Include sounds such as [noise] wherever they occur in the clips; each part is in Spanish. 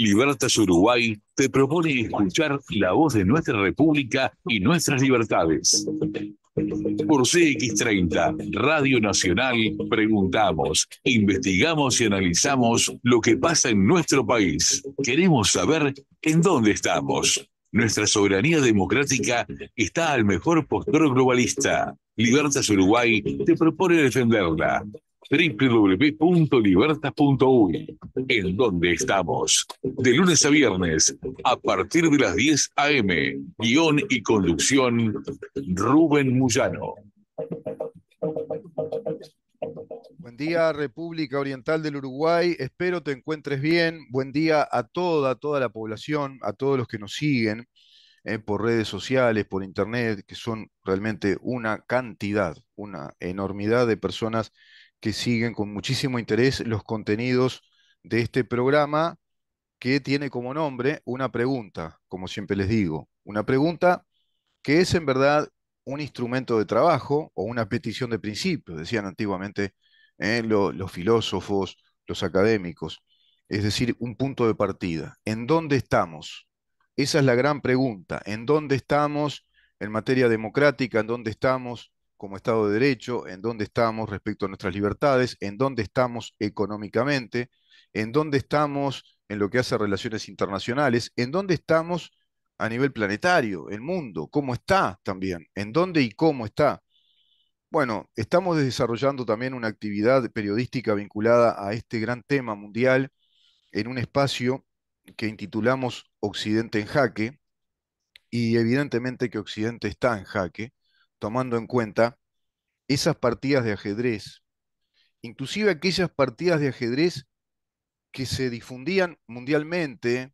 Libertas Uruguay te propone escuchar la voz de nuestra República y nuestras libertades. Por CX30, Radio Nacional, preguntamos, investigamos y analizamos lo que pasa en nuestro país. Queremos saber en dónde estamos. Nuestra soberanía democrática está al mejor postor globalista. Libertas Uruguay te propone defenderla www.libertas.uy, en donde estamos, de lunes a viernes, a partir de las 10 a.m., guion y conducción, Rubén Muyano. Buen día, República Oriental del Uruguay. Espero te encuentres bien. Buen día a toda, toda la población, a todos los que nos siguen eh, por redes sociales, por internet, que son realmente una cantidad, una enormidad de personas que siguen con muchísimo interés los contenidos de este programa que tiene como nombre una pregunta, como siempre les digo, una pregunta que es en verdad un instrumento de trabajo o una petición de principio, decían antiguamente eh, los filósofos, los académicos, es decir, un punto de partida. ¿En dónde estamos? Esa es la gran pregunta. ¿En dónde estamos en materia democrática? ¿En dónde estamos como Estado de Derecho, en dónde estamos respecto a nuestras libertades, en dónde estamos económicamente, en dónde estamos en lo que hace a relaciones internacionales, en dónde estamos a nivel planetario, el mundo, cómo está también, en dónde y cómo está. Bueno, estamos desarrollando también una actividad periodística vinculada a este gran tema mundial en un espacio que intitulamos Occidente en jaque, y evidentemente que Occidente está en jaque, tomando en cuenta esas partidas de ajedrez, inclusive aquellas partidas de ajedrez que se difundían mundialmente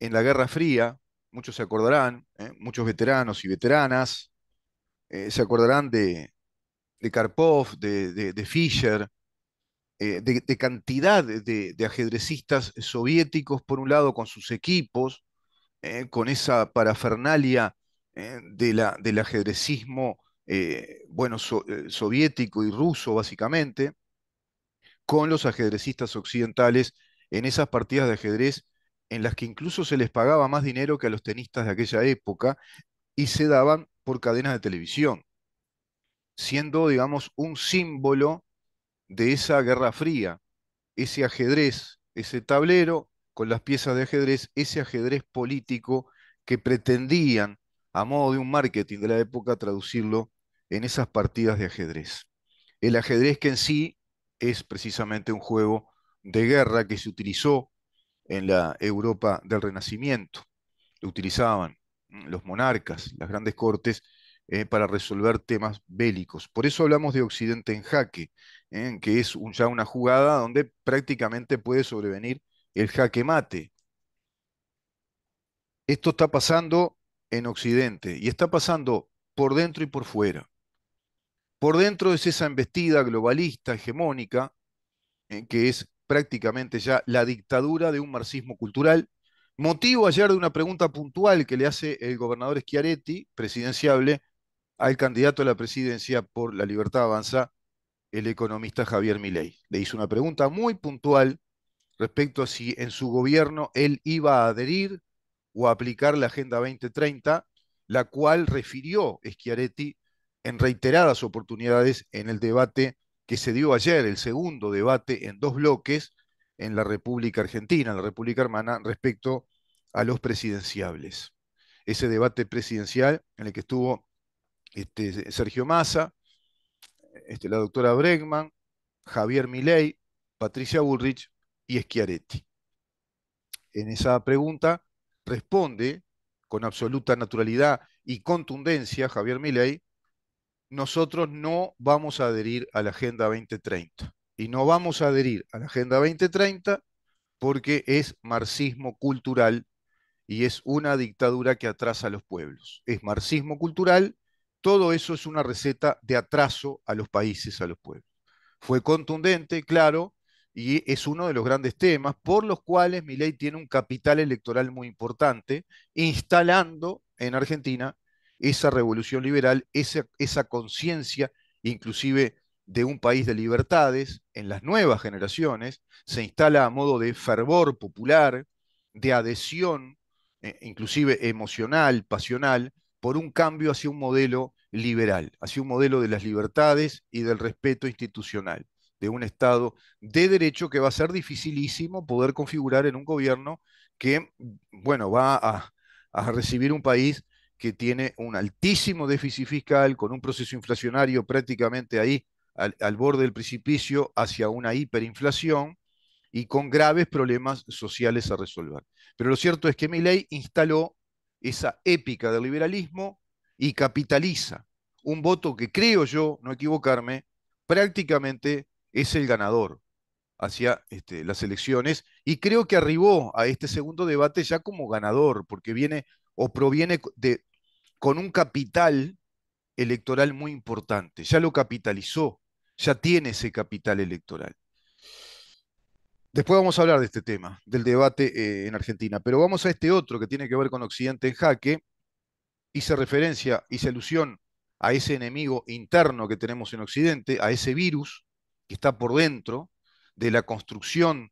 en la Guerra Fría, muchos se acordarán, ¿eh? muchos veteranos y veteranas, eh, se acordarán de, de Karpov, de, Fischer, eh, de, cantidad de, ajedrecistas soviéticos, por un lado con sus equipos, con esa parafernalia ¿eh? de la, del ajedrecismo eh, bueno, eh, soviético y ruso, básicamente, con los ajedrecistas occidentales en esas partidas de ajedrez en las que incluso se les pagaba más dinero que a los tenistas de aquella época y se daban por cadenas de televisión, siendo, digamos, un símbolo de esa guerra fría, ese ajedrez, ese tablero con las piezas de ajedrez, ese ajedrez político que pretendían a modo de un marketing de la época, traducirlo en esas partidas de ajedrez. El ajedrez que en sí es precisamente un juego de guerra que se utilizó en la Europa del Renacimiento. Lo utilizaban los monarcas, las grandes cortes, eh, para resolver temas bélicos. Por eso hablamos de Occidente en jaque, eh, que es ya una jugada donde prácticamente puede sobrevenir el jaque mate. Esto está pasando en Occidente y está pasando por dentro y por fuera. Por dentro es esa embestida globalista, hegemónica, eh, que es prácticamente ya la dictadura de un marxismo cultural. Motivo ayer de una pregunta puntual que le hace el gobernador Schiaretti, presidenciable, al candidato a la presidencia por la libertad avanza, el economista Javier Milei. Le hizo una pregunta muy puntual respecto a si en su gobierno él iba a adherir o aplicar la Agenda 2030, la cual refirió Schiaretti en reiteradas oportunidades en el debate que se dio ayer, el segundo debate en dos bloques en la República Argentina, en la República Hermana, respecto a los presidenciables. Ese debate presidencial en el que estuvo este, Sergio Massa, este, la doctora Bregman, Javier Milei, Patricia Bullrich y Schiaretti. En esa pregunta responde con absoluta naturalidad y contundencia Javier Milei, nosotros no vamos a adherir a la Agenda 2030. Y no vamos a adherir a la Agenda 2030 porque es marxismo cultural y es una dictadura que atrasa a los pueblos. Es marxismo cultural, todo eso es una receta de atraso a los países, a los pueblos. Fue contundente, claro, y es uno de los grandes temas por los cuales Milei tiene un capital electoral muy importante, instalando en Argentina esa revolución liberal, esa, conciencia inclusive de un país de libertades en las nuevas generaciones, se instala a modo de fervor popular, de adhesión, eh, inclusive emocional, pasional, por un cambio hacia un modelo liberal, hacia un modelo de las libertades y del respeto institucional, de un Estado de derecho que va a ser dificilísimo poder configurar en un gobierno que, bueno, va a, recibir un país que tiene un altísimo déficit fiscal, con un proceso inflacionario prácticamente ahí al, borde del precipicio hacia una hiperinflación y con graves problemas sociales a resolver. Pero lo cierto es que mi ley instaló esa épica del liberalismo y capitaliza un voto que creo yo, no equivocarme, prácticamente es el ganador hacia este, las elecciones y creo que arribó a este segundo debate ya como ganador, porque viene o proviene de, con un capital electoral muy importante, ya lo capitalizó, ya tiene ese capital electoral. Después vamos a hablar de este tema, del debate eh, en Argentina, pero vamos a este otro que tiene que ver con Occidente en jaque. Hice referencia, hice alusión a ese enemigo interno que tenemos en Occidente, a ese virus que está por dentro de la construcción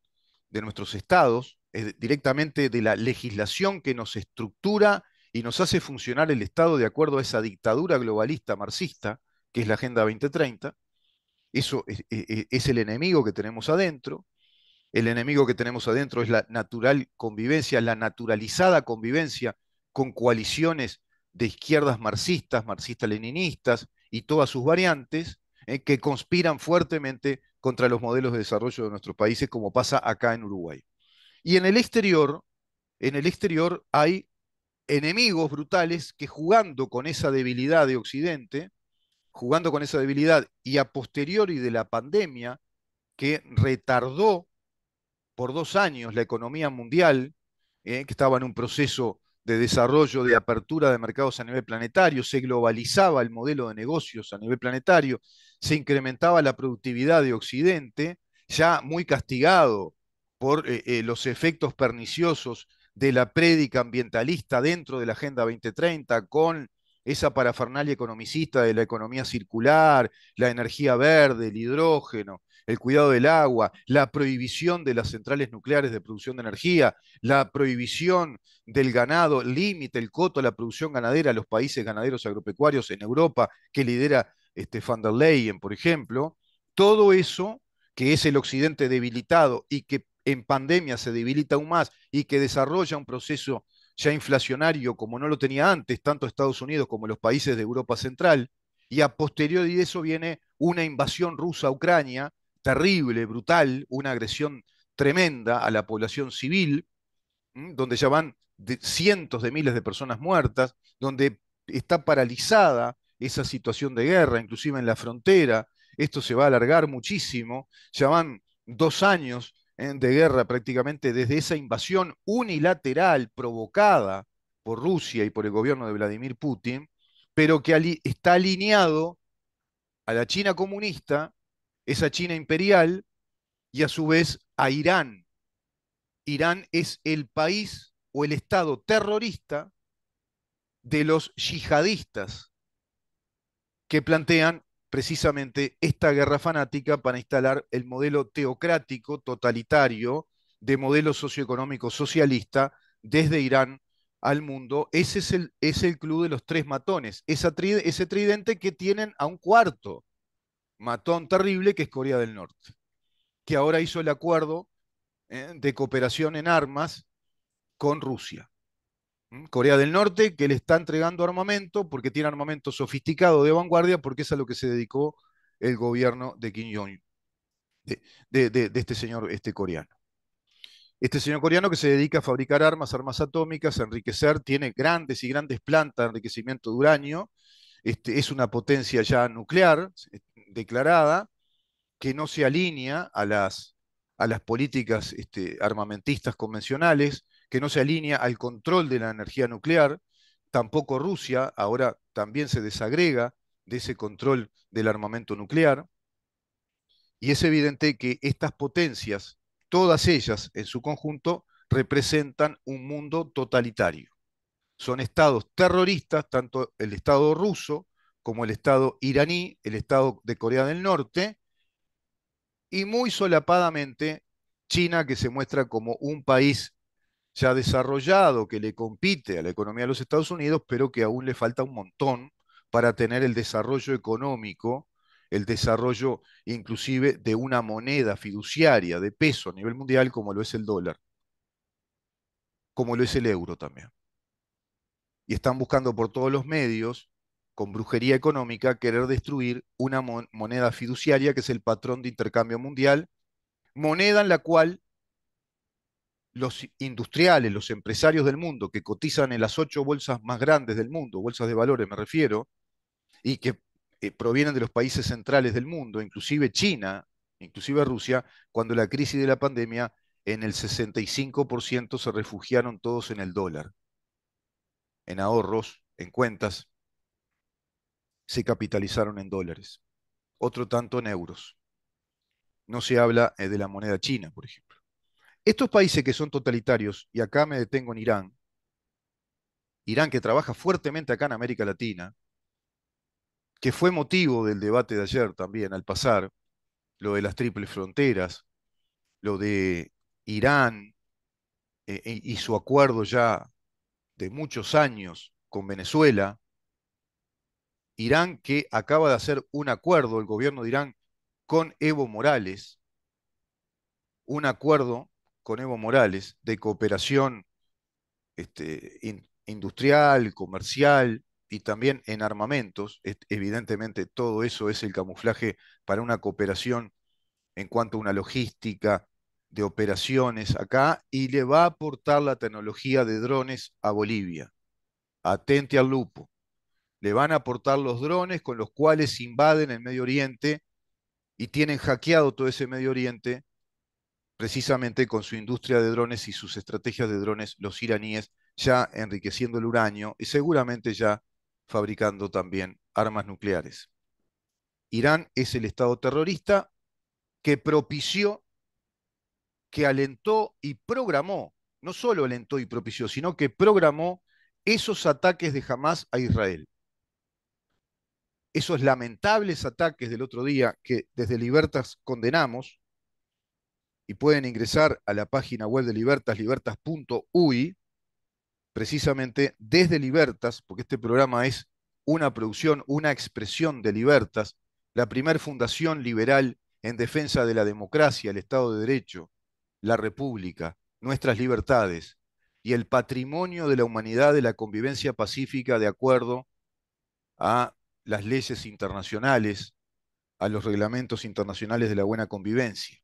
de nuestros estados, directamente de la legislación que nos estructura y nos hace funcionar el Estado de acuerdo a esa dictadura globalista marxista, que es la Agenda 2030. Eso es el enemigo que tenemos adentro el enemigo que tenemos adentro es la natural convivencia, la naturalizada convivencia con coaliciones de izquierdas marxistas, marxistas-leninistas y todas sus variantes, eh, que conspiran fuertemente contra los modelos de desarrollo de nuestros países, como pasa acá en Uruguay. Y en el exterior, en el exterior hay enemigos brutales que jugando con esa debilidad de Occidente, jugando con esa debilidad y a posteriori de la pandemia, que retardó por dos años la economía mundial, eh, que estaba en un proceso de desarrollo, de apertura de mercados a nivel planetario, se globalizaba el modelo de negocios a nivel planetario, se incrementaba la productividad de Occidente, ya muy castigado por eh, eh, los efectos perniciosos de la prédica ambientalista dentro de la Agenda 2030, con esa parafernalia economicista de la economía circular, la energía verde, el hidrógeno, el cuidado del agua, la prohibición de las centrales nucleares de producción de energía, la prohibición del ganado, límite, el coto a la producción ganadera a los países ganaderos agropecuarios en Europa, que lidera este, van der Leyen, por ejemplo, todo eso que es el occidente debilitado y que en pandemia se debilita aún más y que desarrolla un proceso ya inflacionario como no lo tenía antes, tanto Estados Unidos como los países de Europa Central, y a posteriori de eso viene una invasión rusa a Ucrania, terrible, brutal, una agresión tremenda a la población civil, donde ya van cientos de miles de personas muertas, donde está paralizada esa situación de guerra, inclusive en la frontera. Esto se va a alargar muchísimo. Ya van dos años ¿eh? de guerra prácticamente desde esa invasión unilateral provocada por Rusia y por el gobierno de Vladimir Putin, pero que está alineado a la China comunista esa China imperial y a su vez a Irán. Irán es el país o el estado terrorista de los yihadistas que plantean precisamente esta guerra fanática para instalar el modelo teocrático, totalitario, de modelo socioeconómico socialista desde Irán al mundo. Ese es el, es el club de los tres matones, ese tridente que tienen a un cuarto, matón terrible que es Corea del Norte, que ahora hizo el acuerdo eh, de cooperación en armas con Rusia. Corea del Norte que le está entregando armamento porque tiene armamento sofisticado de vanguardia porque es a lo que se dedicó el gobierno de Kim Jong-un, de, este señor este coreano. Este señor coreano que se dedica a fabricar armas, armas atómicas, a enriquecer, tiene grandes y grandes plantas de enriquecimiento de uranio, este, es una potencia ya nuclear, declarada que no se alinea a las, a las políticas este, armamentistas convencionales, que no se alinea al control de la energía nuclear, tampoco Rusia ahora también se desagrega de ese control del armamento nuclear, y es evidente que estas potencias, todas ellas en su conjunto, representan un mundo totalitario. Son estados terroristas, tanto el Estado ruso como el Estado iraní, el Estado de Corea del Norte, y muy solapadamente China, que se muestra como un país ya desarrollado que le compite a la economía de los Estados Unidos, pero que aún le falta un montón para tener el desarrollo económico, el desarrollo inclusive de una moneda fiduciaria de peso a nivel mundial como lo es el dólar, como lo es el euro también. Y están buscando por todos los medios, con brujería económica, querer destruir una moneda fiduciaria que es el patrón de intercambio mundial, moneda en la cual los industriales, los empresarios del mundo que cotizan en las ocho bolsas más grandes del mundo, bolsas de valores me refiero, y que eh, provienen de los países centrales del mundo, inclusive China, inclusive Rusia, cuando la crisis de la pandemia, en el 65% se refugiaron todos en el dólar, en ahorros, en cuentas, se capitalizaron en dólares, otro tanto en euros. No se habla eh, de la moneda china, por ejemplo. Estos países que son totalitarios, y acá me detengo en Irán, Irán que trabaja fuertemente acá en América Latina, que fue motivo del debate de ayer también al pasar, lo de las triples fronteras, lo de Irán eh, y su acuerdo ya de muchos años con Venezuela, Irán que acaba de hacer un acuerdo, el gobierno de Irán, con Evo Morales, un acuerdo con Evo Morales de cooperación este, industrial, comercial y también en armamentos. Evidentemente todo eso es el camuflaje para una cooperación en cuanto a una logística de operaciones acá y le va a aportar la tecnología de drones a Bolivia. Atente al lupo. Le van a aportar los drones con los cuales invaden el Medio Oriente y tienen hackeado todo ese Medio Oriente precisamente con su industria de drones y sus estrategias de drones, los iraníes ya enriqueciendo el uranio y seguramente ya fabricando también armas nucleares. Irán es el Estado terrorista que propició, que alentó y programó, no solo alentó y propició, sino que programó esos ataques de Hamas a Israel. Esos lamentables ataques del otro día que desde Libertas condenamos, y pueden ingresar a la página web de Libertas, libertas.ui, precisamente desde Libertas, porque este programa es una producción, una expresión de Libertas, la primer fundación liberal en defensa de la democracia, el Estado de Derecho, la República, nuestras libertades y el patrimonio de la humanidad de la convivencia pacífica de acuerdo a las leyes internacionales, a los reglamentos internacionales de la buena convivencia.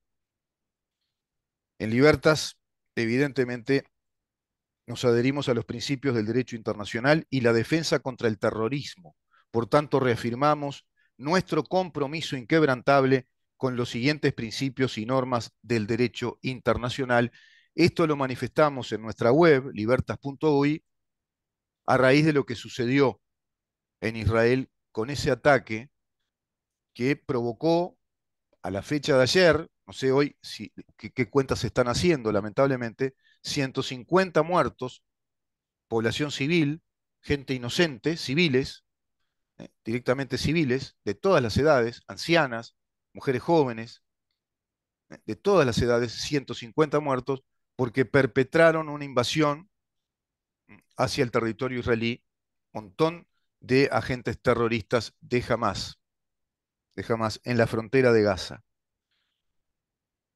En Libertas, evidentemente, nos adherimos a los principios del derecho internacional y la defensa contra el terrorismo. Por tanto, reafirmamos nuestro compromiso inquebrantable con los siguientes principios y normas del derecho internacional. Esto lo manifestamos en nuestra web, libertas.ui, a raíz de lo que sucedió en Israel con ese ataque que provocó a la fecha de ayer, no sé hoy si, qué, cuentas se están haciendo, lamentablemente, 150 muertos, población civil, gente inocente, civiles, eh, directamente civiles, de todas las edades, ancianas, mujeres jóvenes, eh, de todas las edades, 150 muertos, porque perpetraron una invasión mm, hacia el territorio israelí, montón de agentes terroristas de Hamas, de Hamas en la frontera de Gaza.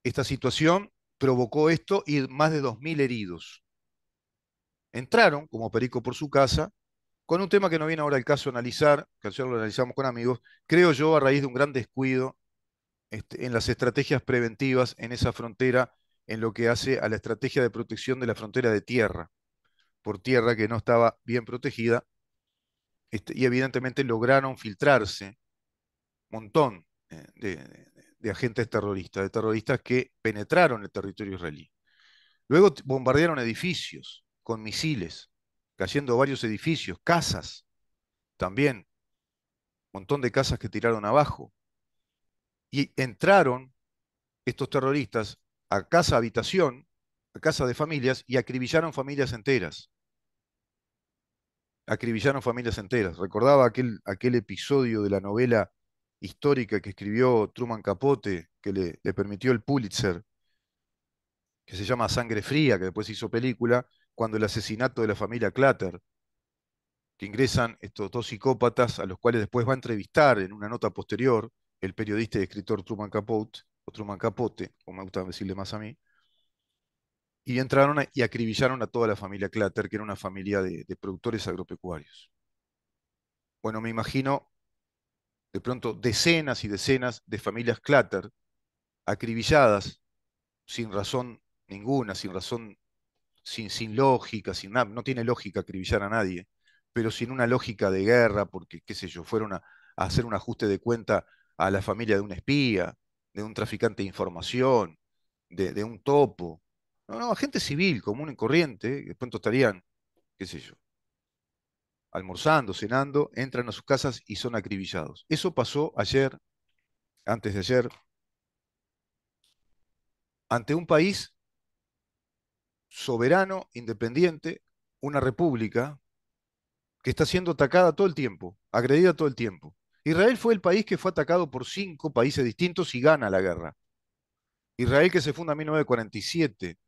Esta situación provocó esto y más de 2.000 heridos. Entraron, como Perico por su casa, con un tema que no viene ahora el caso analizar, que ayer lo analizamos con amigos, creo yo a raíz de un gran descuido este, en las estrategias preventivas en esa frontera, en lo que hace a la estrategia de protección de la frontera de tierra, por tierra que no estaba bien protegida, este, y evidentemente lograron filtrarse un montón eh, de, de agentes terroristas, de terroristas que penetraron el territorio israelí. Luego bombardearon edificios con misiles, cayendo varios edificios, casas también, un montón de casas que tiraron abajo. Y entraron estos terroristas a casa habitación, a casa de familias, y acribillaron familias enteras. Acribillaron familias enteras. Recordaba aquel, aquel episodio de la novela histórica que escribió Truman Capote, que le, permitió el Pulitzer, que se llama Sangre Fría, que después hizo película, cuando el asesinato de la familia Clatter, que ingresan estos dos psicópatas a los cuales después va a entrevistar en una nota posterior el periodista y escritor Truman Capote, o Truman Capote, como me gusta decirle más a mí, y entraron y acribillaron a toda la familia Clatter, que era una familia de, productores agropecuarios. Bueno, me imagino de pronto decenas y decenas de familias Clatter acribilladas sin razón ninguna, sin razón, sin, sin lógica, sin nada, no tiene lógica acribillar a nadie, pero sin una lógica de guerra, porque, qué sé yo, fueron a, hacer un ajuste de cuenta a la familia de un espía, de un traficante de información, de, un topo. No, no, gente civil, común y corriente, de pronto estarían, qué sé yo, almorzando, cenando, entran a sus casas y son acribillados. Eso pasó ayer, antes de ayer, ante un país soberano, independiente, una república que está siendo atacada todo el tiempo, agredida todo el tiempo. Israel fue el país que fue atacado por cinco países distintos y gana la guerra. Israel que se funda en 1947,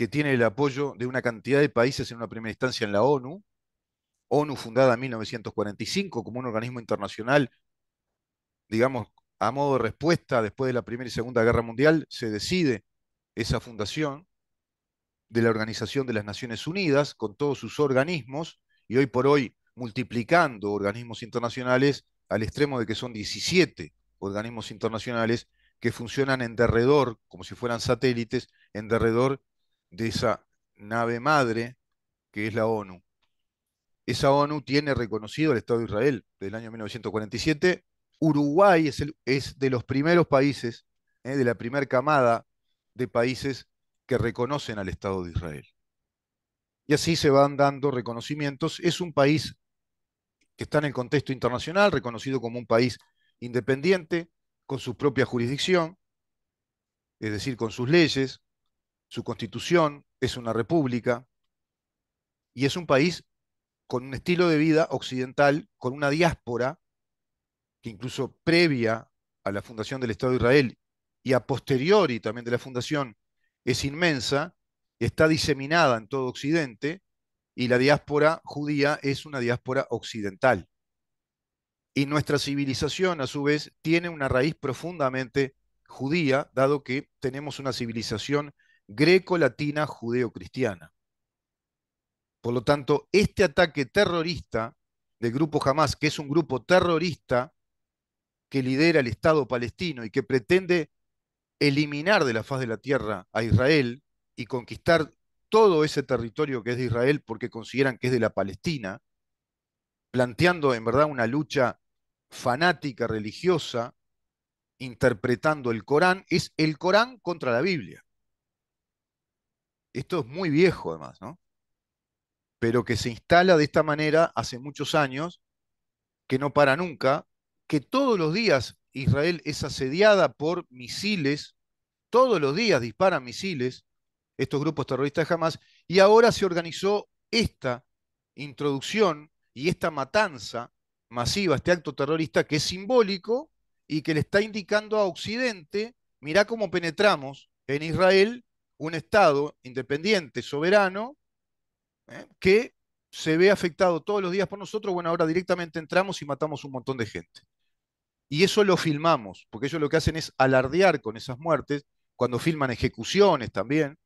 que tiene el apoyo de una cantidad de países en una primera instancia en la ONU, ONU fundada en 1945 como un organismo internacional, digamos, a modo de respuesta después de la Primera y Segunda Guerra Mundial, se decide esa fundación de la Organización de las Naciones Unidas con todos sus organismos y hoy por hoy multiplicando organismos internacionales al extremo de que son 17 organismos internacionales que funcionan en derredor, como si fueran satélites, en derredor de esa nave madre que es la ONU. Esa ONU tiene reconocido el Estado de Israel desde el año 1947. Uruguay es, es de los primeros países, eh, de la primera camada de países que reconocen al Estado de Israel. Y así se van dando reconocimientos. Es un país que está en el contexto internacional, reconocido como un país independiente, con su propia jurisdicción, es decir, con sus leyes, su constitución, es una república, y es un país con un estilo de vida occidental, con una diáspora que incluso previa a la fundación del Estado de Israel y a posteriori también de la fundación es inmensa, está diseminada en todo Occidente y la diáspora judía es una diáspora occidental. Y nuestra civilización, a su vez, tiene una raíz profundamente judía, dado que tenemos una civilización greco-latina judeo-cristiana. Por lo tanto, este ataque terrorista del grupo Hamas, que es un grupo terrorista que lidera el Estado palestino y que pretende eliminar de la faz de la tierra a Israel y conquistar todo ese territorio que es de Israel porque consideran que es de la Palestina, planteando en verdad una lucha fanática religiosa, interpretando el Corán, es el Corán contra la Biblia. Esto es muy viejo además, ¿no? Pero que se instala de esta manera hace muchos años, que no para nunca, que todos los días Israel es asediada por misiles, todos los días disparan misiles, estos grupos terroristas jamás, y ahora se organizó esta introducción y esta matanza masiva, este acto terrorista que es simbólico y que le está indicando a Occidente, mirá cómo penetramos en Israel, un Estado independiente, soberano, ¿eh? que se ve afectado todos los días por nosotros, bueno, ahora directamente entramos y matamos un montón de gente. Y eso lo filmamos, porque ellos lo que hacen es alardear con esas muertes, cuando filman ejecuciones también,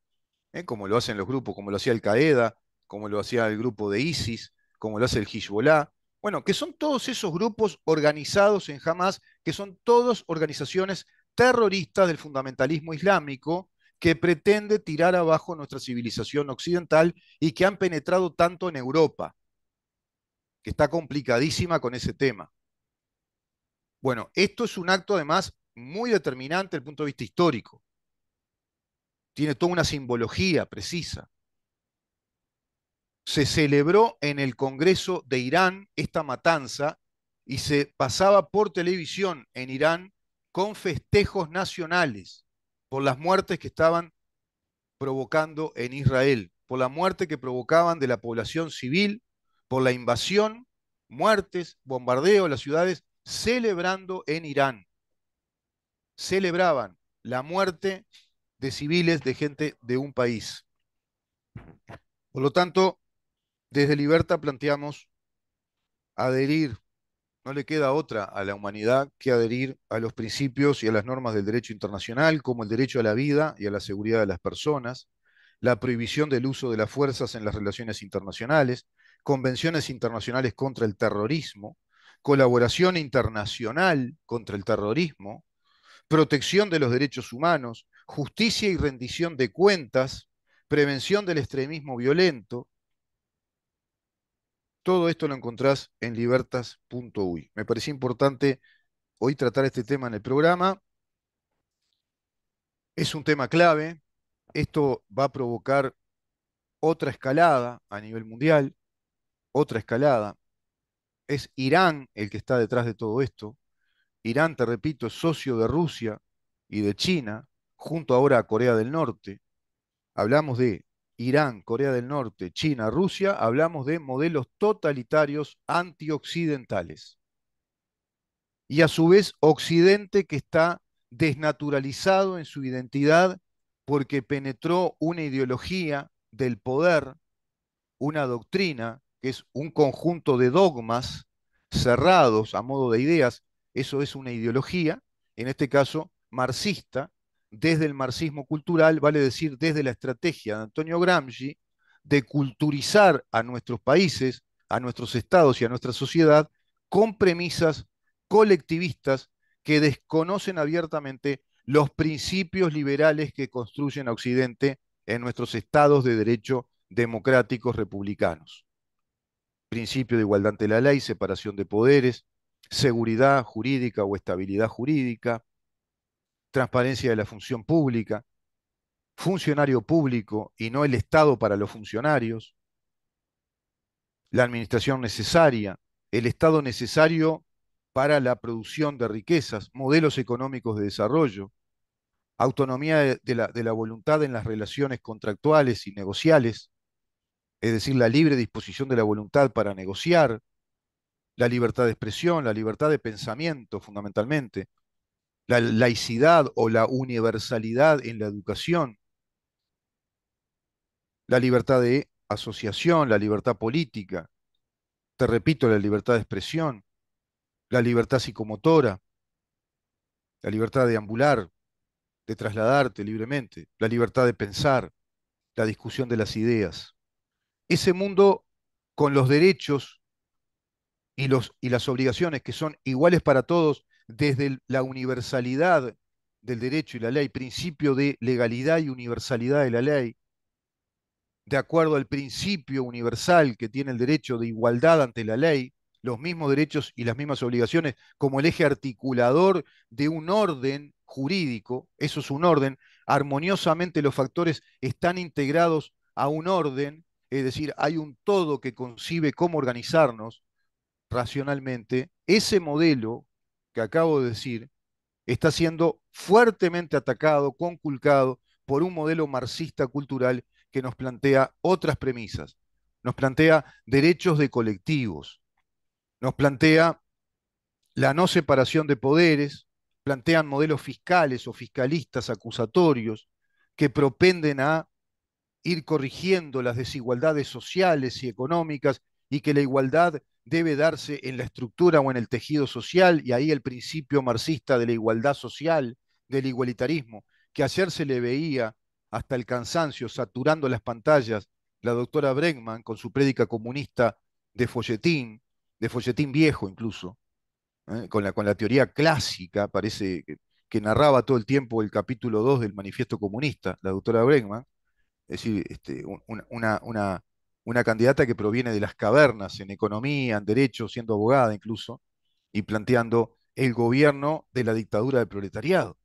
¿eh? como lo hacen los grupos, como lo hacía Al Qaeda, como lo hacía el grupo de ISIS, como lo hace el Hezbollah. Bueno, que son todos esos grupos organizados en Hamas, que son todas organizaciones terroristas del fundamentalismo islámico que pretende tirar abajo nuestra civilización occidental y que han penetrado tanto en Europa, que está complicadísima con ese tema. Bueno, esto es un acto además muy determinante desde el punto de vista histórico. Tiene toda una simbología precisa. Se celebró en el Congreso de Irán esta matanza y se pasaba por televisión en Irán con festejos nacionales por las muertes que estaban provocando en Israel, por la muerte que provocaban de la población civil, por la invasión, muertes, bombardeo de las ciudades celebrando en Irán. Celebraban la muerte de civiles, de gente de un país. Por lo tanto, desde Libertad planteamos adherir, no le queda otra a la humanidad que adherir a los principios y a las normas del derecho internacional, como el derecho a la vida y a la seguridad de las personas, la prohibición del uso de las fuerzas en las relaciones internacionales, convenciones internacionales contra el terrorismo, colaboración internacional contra el terrorismo, protección de los derechos humanos, justicia y rendición de cuentas, prevención del extremismo violento. Todo esto lo encontrás en libertas.uy. Me parecía importante hoy tratar este tema en el programa. Es un tema clave. Esto va a provocar otra escalada a nivel mundial, otra escalada. Es Irán el que está detrás de todo esto. Irán, te repito, es socio de Rusia y de China, junto ahora a Corea del Norte. Hablamos de Irán, Corea del Norte, China, Rusia, hablamos de modelos totalitarios antioccidentales. Y a su vez, Occidente que está desnaturalizado en su identidad porque penetró una ideología del poder, una doctrina, que es un conjunto de dogmas cerrados a modo de ideas, eso es una ideología, en este caso marxista, desde el marxismo cultural, vale decir desde la estrategia de Antonio Gramsci, de culturizar a nuestros países, a nuestros estados y a nuestra sociedad con premisas colectivistas que desconocen abiertamente los principios liberales que construyen a Occidente en nuestros estados de derecho democráticos republicanos. Principio de igualdad ante la ley, separación de poderes, seguridad jurídica o estabilidad jurídica, transparencia de la función pública, funcionario público y no el Estado para los funcionarios, la administración necesaria, el Estado necesario para la producción de riquezas, modelos económicos de desarrollo, autonomía de, la, voluntad en las relaciones contractuales y negociales, es decir, la libre disposición de la voluntad para negociar, la libertad de expresión, la libertad de pensamiento fundamentalmente, la laicidad o la universalidad en la educación, la libertad de asociación, la libertad política, te repito, la libertad de expresión, la libertad psicomotora, la libertad de ambular, de trasladarte libremente, la libertad de pensar, la discusión de las ideas. Ese mundo con los derechos y, los, y las obligaciones que son iguales para todos desde la universalidad del derecho y la ley, principio de legalidad y universalidad de la ley, de acuerdo al principio universal que tiene el derecho de igualdad ante la ley, los mismos derechos y las mismas obligaciones como el eje articulador de un orden jurídico, eso es un orden, armoniosamente los factores están integrados a un orden, es decir, hay un todo que concibe cómo organizarnos racionalmente, ese modelo que acabo de decir está siendo fuertemente atacado, conculcado por un modelo marxista cultural que nos plantea otras premisas, nos plantea derechos de colectivos, nos plantea la no separación de poderes, plantean modelos fiscales o fiscalistas acusatorios que propenden a ir corrigiendo las desigualdades sociales y económicas y que la igualdad debe darse en la estructura o en el tejido social, y ahí el principio marxista de la igualdad social, del igualitarismo, que ayer se le veía hasta el cansancio saturando las pantallas la doctora Bregman con su prédica comunista de folletín, de folletín viejo incluso, ¿eh? con, la, con la teoría clásica, parece que, narraba todo el tiempo el capítulo 2 del manifiesto comunista, la doctora Bregman, es decir, este, una una candidata que proviene de las cavernas en economía, en derecho, siendo abogada incluso, y planteando el gobierno de la dictadura del proletariado.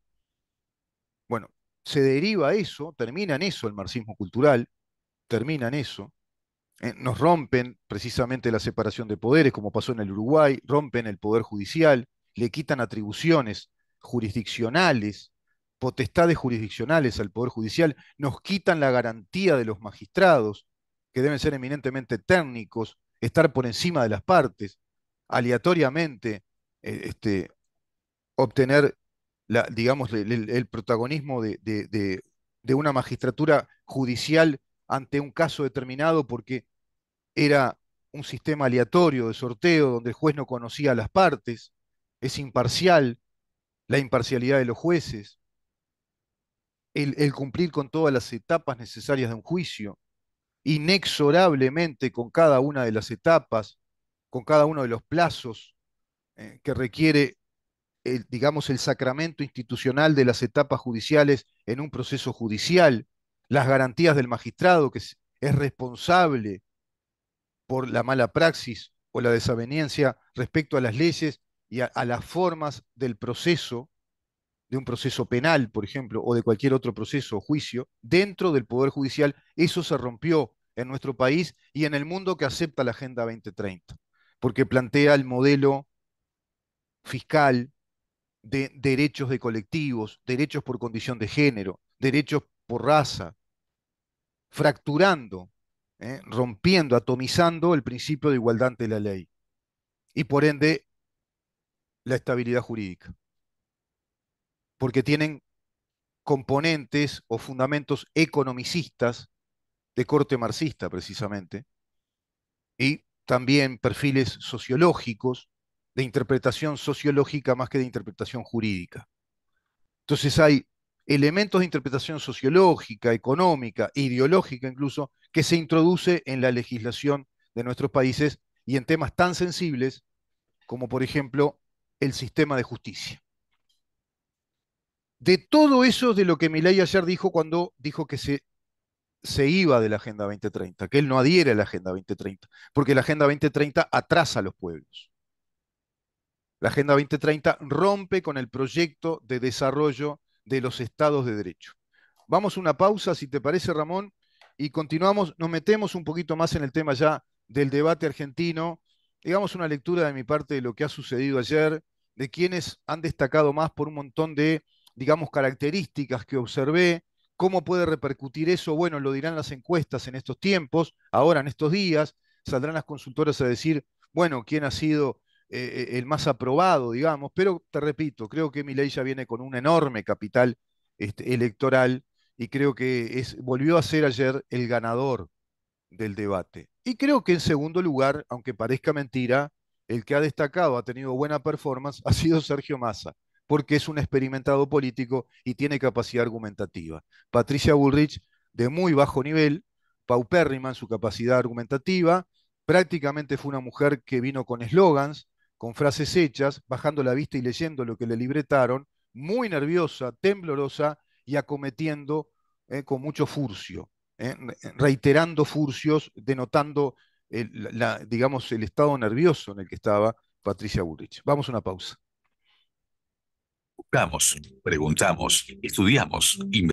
Bueno, se deriva eso, termina en eso el marxismo cultural, termina en eso. Eh, nos rompen precisamente la separación de poderes, como pasó en el Uruguay, rompen el poder judicial, le quitan atribuciones jurisdiccionales, potestades jurisdiccionales al poder judicial, nos quitan la garantía de los magistrados, que deben ser eminentemente técnicos, estar por encima de las partes, aleatoriamente eh, este, obtener, la, digamos, el, protagonismo de, de una magistratura judicial ante un caso determinado porque era un sistema aleatorio de sorteo donde el juez no conocía a las partes, es imparcial, la imparcialidad de los jueces, el, cumplir con todas las etapas necesarias de un juicio, inexorablemente con cada una de las etapas, con cada uno de los plazos eh, que requiere, el, digamos, el sacramento institucional de las etapas judiciales en un proceso judicial, las garantías del magistrado que es, responsable por la mala praxis o la desaveniencia respecto a las leyes y a las formas del proceso, de un proceso penal, por ejemplo, o de cualquier otro proceso o juicio, dentro del Poder Judicial, eso se rompió en nuestro país y en el mundo que acepta la Agenda 2030, porque plantea el modelo fiscal de derechos de colectivos, derechos por condición de género, derechos por raza, fracturando, ¿eh? rompiendo, atomizando el principio de igualdad ante la ley y por ende la estabilidad jurídica porque tienen componentes o fundamentos economicistas de corte marxista precisamente, y también perfiles sociológicos, de interpretación sociológica más que de interpretación jurídica. Entonces hay elementos de interpretación sociológica, económica, ideológica incluso, que se introduce en la legislación de nuestros países y en temas tan sensibles como por ejemplo el sistema de justicia de todo eso de lo que Milei ayer dijo cuando dijo que se, se iba de la Agenda 2030, que él no adhiere a la Agenda 2030, porque la Agenda 2030 atrasa a los pueblos. La Agenda 2030 rompe con el proyecto de desarrollo de los estados de derecho. Vamos a una pausa, si te parece, Ramón, y continuamos, nos metemos un poquito más en el tema ya del debate argentino. Digamos una lectura de mi parte de lo que ha sucedido ayer, de quienes han destacado más por un montón de digamos, características que observé, cómo puede repercutir eso, bueno, lo dirán las encuestas en estos tiempos, ahora en estos días, saldrán las consultoras a decir, bueno, quién ha sido eh, eh, el más aprobado, digamos, pero te repito, creo que Milei ya viene con un enorme capital este, electoral y creo que es, volvió a ser ayer el ganador del debate. Y creo que en segundo lugar, aunque parezca mentira, el que ha destacado, ha tenido buena performance, [laughs] ha sido Sergio Massa porque es un experimentado político y tiene capacidad argumentativa. Patricia Bullrich, de muy bajo nivel, paupérrima en su capacidad argumentativa, prácticamente fue una mujer que vino con eslogans, con frases hechas, bajando la vista y leyendo lo que le libretaron, muy nerviosa, temblorosa y acometiendo eh, con mucho furcio, eh, reiterando furcios, denotando digamos, el estado nervioso en el que estaba Patricia Bullrich. Vamos a una pausa. Buscamos, preguntamos, estudiamos, investigamos.